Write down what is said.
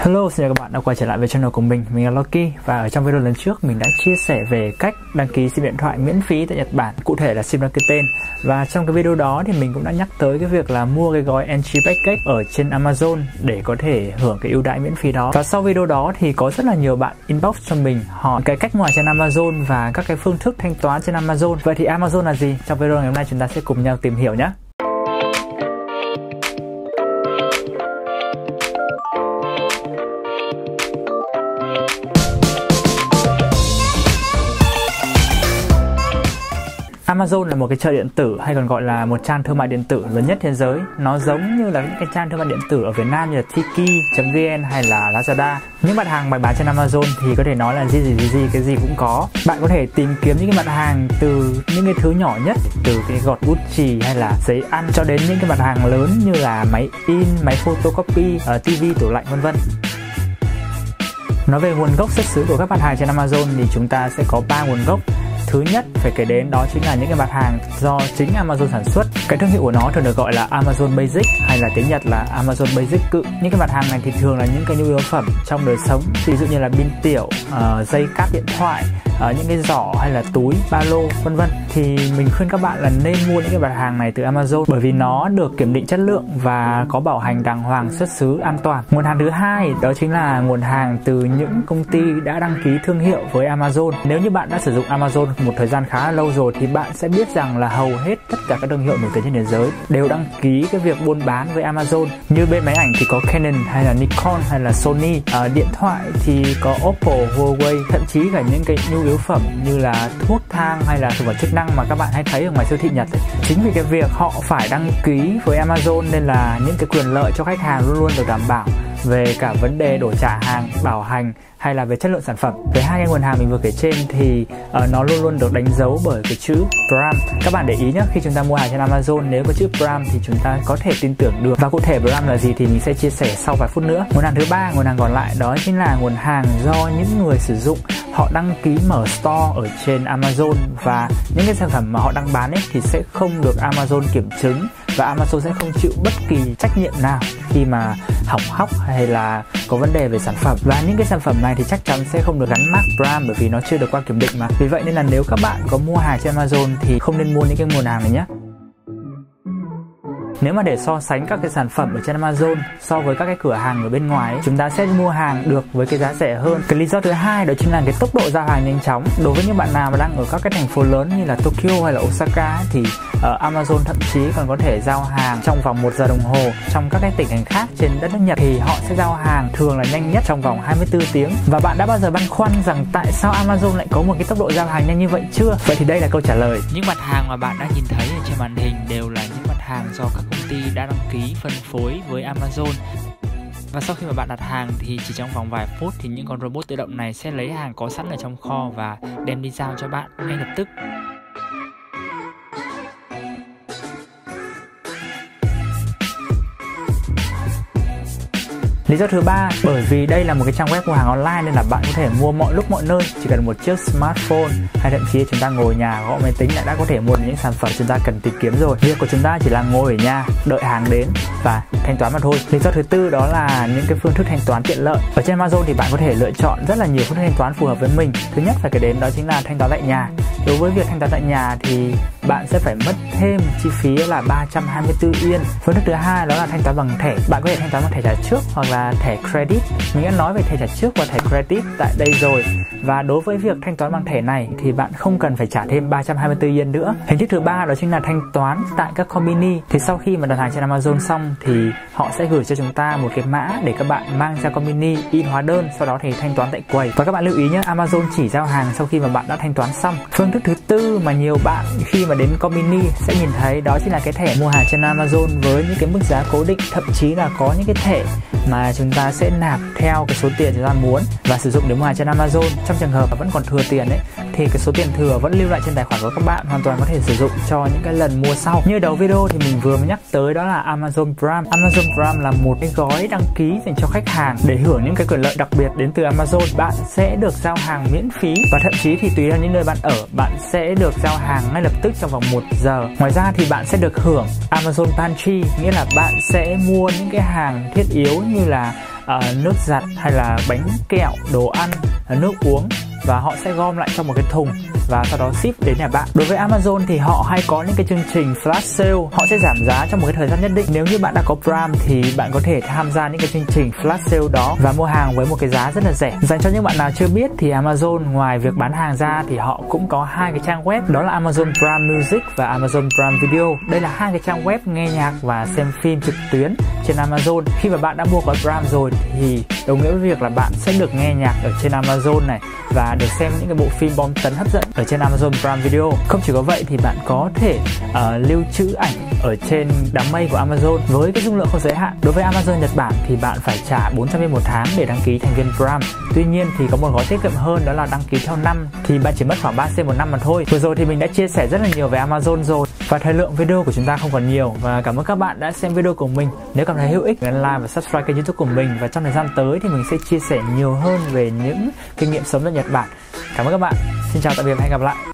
Hello, xin chào các bạn đã quay trở lại với channel của mình, mình là Loki và ở trong video lần trước mình đã chia sẻ về cách đăng ký SIM điện thoại miễn phí tại Nhật Bản, cụ thể là SIM đăng ký tên. Và trong cái video đó thì mình cũng đã nhắc tới cái việc là mua cái gói entry package ở trên Amazon để có thể hưởng cái ưu đãi miễn phí đó. Và sau video đó thì có rất là nhiều bạn inbox cho mình hỏi cái cách mua trên Amazon và các cái phương thức thanh toán trên Amazon. Vậy thì Amazon là gì? Trong video ngày hôm nay chúng ta sẽ cùng nhau tìm hiểu nhé. Amazon là một cái chợ điện tử hay còn gọi là một trang thương mại điện tử lớn nhất thế giới. Nó giống như là những cái trang thương mại điện tử ở Việt Nam như là Tiki.vn hay là Lazada. Những mặt hàng bày bán trên Amazon thì có thể nói là gì gì gì gì cái gì cũng có. Bạn có thể tìm kiếm những cái mặt hàng từ những cái thứ nhỏ nhất, từ cái gọt bút chì hay là giấy ăn cho đến những cái mặt hàng lớn như là máy in, máy photocopy, ờ, TV, tủ lạnh vân vân. Nói về nguồn gốc xuất xứ của các mặt hàng trên Amazon thì chúng ta sẽ có ba nguồn gốc thứ nhất phải kể đến đó chính là những cái mặt hàng do chính Amazon sản xuất. Cái thương hiệu của nó thường được gọi là Amazon Basic hay là tiếng Nhật là Amazon Basic cự. Những cái mặt hàng này thì thường là những cái nhu yếu phẩm trong đời sống ví dụ như là pin tiểu uh, dây cáp điện thoại uh, những cái giỏ hay là túi ba lô vân vân. Thì mình khuyên các bạn là nên mua những cái mặt hàng này từ Amazon bởi vì nó được kiểm định chất lượng và có bảo hành đàng hoàng xuất xứ an toàn. Nguồn hàng thứ hai đó chính là nguồn hàng từ những công ty đã đăng ký thương hiệu với Amazon. Nếu như bạn đã sử dụng Amazon một thời gian khá là lâu rồi thì bạn sẽ biết rằng là hầu hết tất cả các thương hiệu nổi tiếng trên thế giới đều đăng ký cái việc buôn bán với Amazon. Như bên máy ảnh thì có Canon hay là Nikon hay là Sony. À, điện thoại thì có Oppo, Huawei. Thậm chí cả những cái nhu yếu phẩm như là thuốc thang hay là thực phẩm chức năng mà các bạn hay thấy ở ngoài siêu thị Nhật ấy. chính vì cái việc họ phải đăng ký với Amazon nên là những cái quyền lợi cho khách hàng luôn luôn được đảm bảo về cả vấn đề đổi trả hàng bảo hành hay là về chất lượng sản phẩm. Với hai cái nguồn hàng mình vừa kể trên thì uh, nó luôn luôn được đánh dấu bởi cái chữ Prime các bạn để ý nhé khi chúng ta mua hàng trên Amazon nếu có chữ Prime thì chúng ta có thể tin tưởng được. Và cụ thể Prime là gì thì mình sẽ chia sẻ sau vài phút nữa. Nguồn hàng thứ ba nguồn hàng còn lại đó chính là nguồn hàng do những người sử dụng họ đăng ký mở store ở trên Amazon. Và những cái sản phẩm mà họ đang bán ấy thì sẽ không được Amazon kiểm chứng và Amazon sẽ không chịu bất kỳ trách nhiệm nào khi mà hỏng hóc hay là có vấn đề về sản phẩm. Và những cái sản phẩm này thì chắc chắn sẽ không được gắn mác brand bởi vì nó chưa được qua kiểm định mà. Vì vậy nên là nếu các bạn có mua hàng trên Amazon thì không nên mua những cái nguồn hàng này nhé nếu mà để so sánh các cái sản phẩm ở trên Amazon so với các cái cửa hàng ở bên ngoài ấy, chúng ta sẽ mua hàng được với cái giá rẻ hơn cái lý do thứ hai đó chính là cái tốc độ giao hàng nhanh chóng đối với những bạn nào mà đang ở các cái thành phố lớn như là Tokyo hay là Osaka thì ở Amazon thậm chí còn có thể giao hàng trong vòng 1 giờ đồng hồ trong các cái tỉnh thành khác trên đất nước Nhật thì họ sẽ giao hàng thường là nhanh nhất trong vòng 24 tiếng và bạn đã bao giờ băn khoăn rằng tại sao Amazon lại có một cái tốc độ giao hàng nhanh như vậy chưa? Vậy thì đây là câu trả lời. Những mặt hàng mà bạn đã nhìn thấy ở trên màn hình đều là những hàng do các công ty đã đăng ký, phân phối với Amazon. Và sau khi mà bạn đặt hàng thì chỉ trong vòng vài phút thì những con robot tự động này sẽ lấy hàng có sẵn ở trong kho và đem đi giao cho bạn ngay lập tức. Lý do thứ ba, bởi vì đây là một cái trang web mua hàng online nên là bạn có thể mua mọi lúc mọi nơi, chỉ cần một chiếc smartphone hay thậm chí chúng ta ngồi nhà gõ máy tính là đã có thể mua được những sản phẩm chúng ta cần tìm kiếm rồi. Việc của chúng ta chỉ là ngồi ở nhà, đợi hàng đến và thanh toán mà thôi. Lý do thứ tư đó là những cái phương thức thanh toán tiện lợi. Ở trên Amazon thì bạn có thể lựa chọn rất là nhiều phương thức thanh toán phù hợp với mình. Thứ nhất phải kể đến đó chính là thanh toán tại nhà. Đối với việc thanh toán tại nhà thì bạn sẽ phải mất thêm chi phí là 324 yên. Phương thức thứ hai đó là thanh toán bằng thẻ. Bạn có thể thanh toán bằng thẻ trả trước hoặc là thẻ credit. Mình đã nói về thẻ trả trước và thẻ credit tại đây rồi. Và đối với việc thanh toán bằng thẻ này thì bạn không cần phải trả thêm 324 yên nữa. Hình thức thứ ba đó chính là thanh toán tại các combini. Thì sau khi mà đặt hàng trên Amazon xong thì họ sẽ gửi cho chúng ta một cái mã để các bạn mang ra combini in hóa đơn sau đó thì thanh toán tại quầy. Và các bạn lưu ý nhé, Amazon chỉ giao hàng sau khi mà bạn đã thanh toán xong. Phương thức thứ tư mà nhiều bạn khi mà đến Combini sẽ nhìn thấy đó chính là cái thẻ mua hàng trên Amazon với những cái mức giá cố định thậm chí là có những cái thẻ mà chúng ta sẽ nạp theo cái số tiền chúng ta muốn và sử dụng để mua hàng trên Amazon. Trong trường hợp mà vẫn còn thừa tiền ấy, thì cái số tiền thừa vẫn lưu lại trên tài khoản của các bạn, hoàn toàn có thể sử dụng cho những cái lần mua sau. Như đầu video thì mình vừa mới nhắc tới đó là Amazon Prime. Amazon Prime là một cái gói đăng ký dành cho khách hàng để hưởng những cái quyền lợi đặc biệt đến từ Amazon. Bạn sẽ được giao hàng miễn phí và thậm chí thì tùy theo những nơi bạn ở, bạn sẽ được giao hàng ngay lập tức trong vòng 1 giờ. Ngoài ra thì bạn sẽ được hưởng Amazon Pantry, nghĩa là bạn sẽ mua những cái hàng thiết yếu như là Ờ, nước giặt hay là bánh kẹo đồ ăn ờ, nước uống và họ sẽ gom lại trong một cái thùng và sau đó ship đến nhà bạn. Đối với Amazon thì họ hay có những cái chương trình flash sale, họ sẽ giảm giá trong một cái thời gian nhất định. Nếu như bạn đã có Prime thì bạn có thể tham gia những cái chương trình flash sale đó và mua hàng với một cái giá rất là rẻ. Dành cho những bạn nào chưa biết thì Amazon ngoài việc bán hàng ra thì họ cũng có hai cái trang web đó là Amazon Prime Music và Amazon Prime Video. Đây là hai cái trang web nghe nhạc và xem phim trực tuyến trên Amazon. Khi mà bạn đã mua gói Prime rồi thì đồng nghĩa với việc là bạn sẽ được nghe nhạc ở trên Amazon này và được xem những cái bộ phim bom tấn hấp dẫn ở trên Amazon Prime Video. Không chỉ có vậy thì bạn có thể uh, lưu trữ ảnh ở trên đám mây của Amazon với cái dung lượng không giới hạn. Đối với Amazon Nhật Bản thì bạn phải trả 400 yên một tháng để đăng ký thành viên Prime. Tuy nhiên thì có một gói tiết kiệm hơn đó là đăng ký theo năm thì bạn chỉ mất khoảng 3 c một năm mà thôi. Vừa rồi thì mình đã chia sẻ rất là nhiều về Amazon rồi và thời lượng video của chúng ta không còn nhiều và cảm ơn các bạn đã xem video của mình. Nếu cảm thấy hữu ích, nhấn like và subscribe kênh YouTube của mình và trong thời gian tới thì mình sẽ chia sẻ nhiều hơn về những kinh nghiệm sống tại Nhật Bản. Cảm ơn các bạn. Xin chào tạm biệt và hẹn gặp lại.